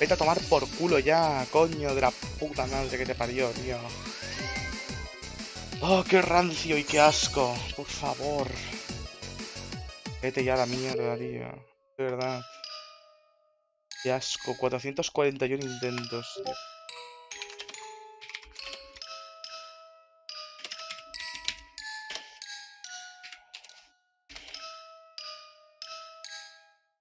Vete a tomar por culo ya, coño de la puta madre que te parió, tío. Oh, qué rancio y qué asco. Por favor. Vete ya a la mierda, tío. De verdad. Qué asco. 441 intentos, tío.